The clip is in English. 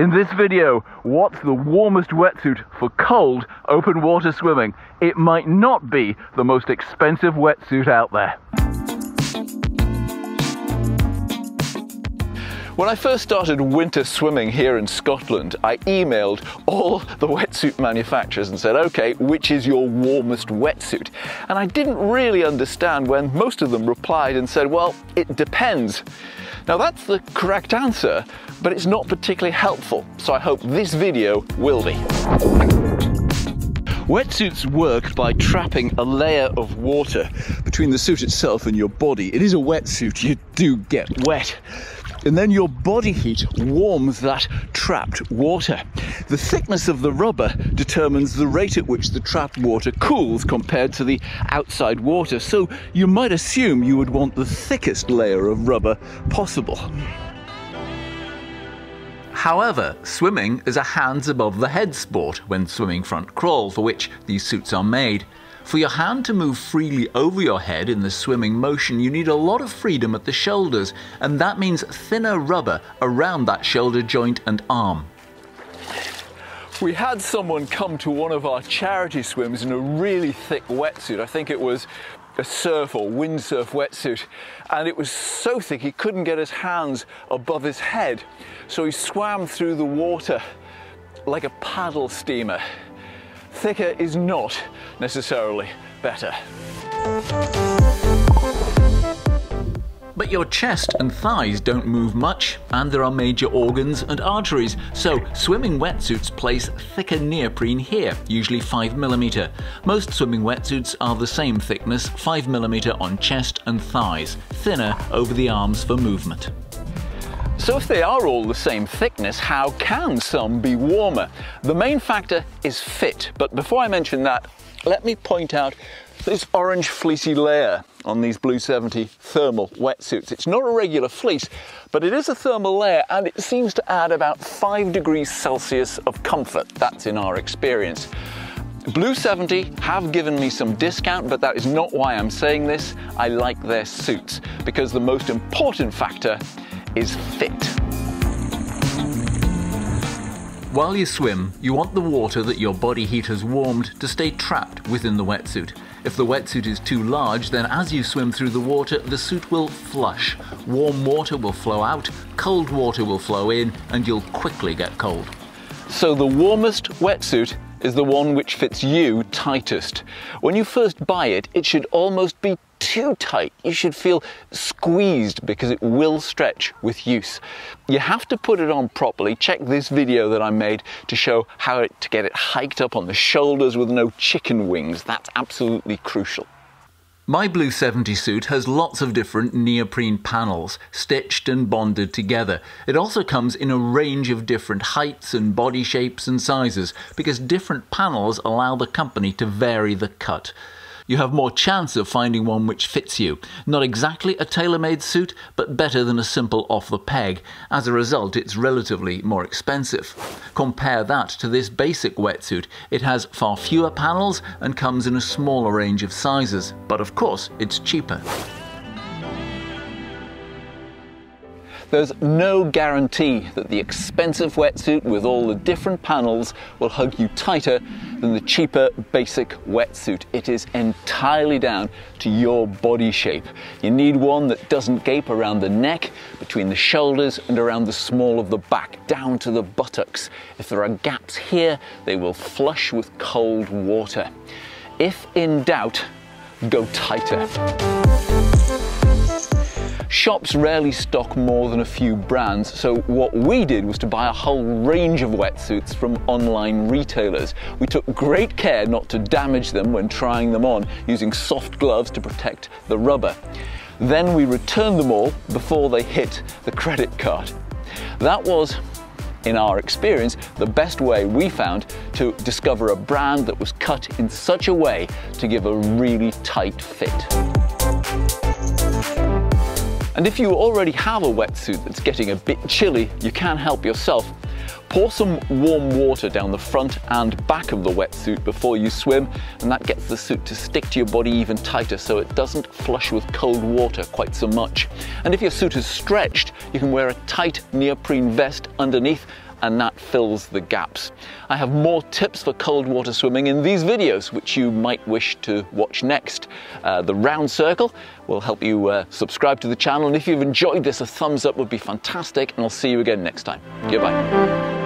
In this video, what's the warmest wetsuit for cold open water swimming? It might not be the most expensive wetsuit out there. When I first started winter swimming here in Scotland, I emailed all the wetsuit manufacturers and said, okay, which is your warmest wetsuit? And I didn't really understand when most of them replied and said, well, it depends. Now that's the correct answer, but it's not particularly helpful, so I hope this video will be. Wetsuits work by trapping a layer of water between the suit itself and your body. It is a wetsuit, you do get wet and then your body heat warms that trapped water. The thickness of the rubber determines the rate at which the trapped water cools compared to the outside water, so you might assume you would want the thickest layer of rubber possible. However, swimming is a hands above the head sport when swimming front crawl, for which these suits are made. For your hand to move freely over your head in the swimming motion, you need a lot of freedom at the shoulders, and that means thinner rubber around that shoulder joint and arm. We had someone come to one of our charity swims in a really thick wetsuit. I think it was a surf or windsurf wetsuit and it was so thick he couldn't get his hands above his head so he swam through the water like a paddle steamer thicker is not necessarily better. But your chest and thighs don't move much, and there are major organs and arteries, so swimming wetsuits place thicker neoprene here, usually 5mm. Most swimming wetsuits are the same thickness, 5mm on chest and thighs, thinner over the arms for movement. So if they are all the same thickness, how can some be warmer? The main factor is fit, but before I mention that, let me point out this orange fleecy layer on these blueseventy thermal wetsuits. It's not a regular fleece, but it is a thermal layer and it seems to add about 5 degrees Celsius of comfort. That's in our experience. blueseventy have given me some discount, but that is not why I'm saying this. I like their suits because the most important factor is fit. While you swim, you want the water that your body heat has warmed to stay trapped within the wetsuit. If the wetsuit is too large, then as you swim through the water, the suit will flush. Warm water will flow out, cold water will flow in, and you'll quickly get cold. So the warmest wetsuit is the one which fits you tightest. When you first buy it, it should almost be too tight. You should feel squeezed because it will stretch with use. You have to put it on properly. Check this video that I made to show how to get it hiked up on the shoulders with no chicken wings. That's absolutely crucial. My blueseventy suit has lots of different neoprene panels, stitched and bonded together. It also comes in a range of different heights and body shapes and sizes, because different panels allow the company to vary the cut you have more chance of finding one which fits you. Not exactly a tailor-made suit, but better than a simple off-the-peg. As a result, it's relatively more expensive. Compare that to this basic wetsuit. It has far fewer panels and comes in a smaller range of sizes, but of course, it's cheaper. There's no guarantee that the expensive wetsuit with all the different panels will hug you tighter than the cheaper basic wetsuit. It is entirely down to your body shape. You need one that doesn't gape around the neck, between the shoulders and around the small of the back, down to the buttocks. If there are gaps here, they will flush with cold water. If in doubt, go tighter. Shops rarely stock more than a few brands, so what we did was to buy a whole range of wetsuits from online retailers. We took great care not to damage them when trying them on, using soft gloves to protect the rubber. Then we returned them all before they hit the credit card. That was in our experience, the best way we found to discover a brand that was cut in such a way to give a really tight fit. And if you already have a wetsuit that's getting a bit chilly, you can help yourself. Pour some warm water down the front and back of the wetsuit before you swim, and that gets the suit to stick to your body even tighter so it doesn't flush with cold water quite so much. And if your suit is stretched, you can wear a tight neoprene vest underneath and that fills the gaps. I have more tips for cold water swimming in these videos, which you might wish to watch next. Uh, the round circle will help you uh, subscribe to the channel, and if you've enjoyed this, a thumbs up would be fantastic, and I'll see you again next time. Goodbye.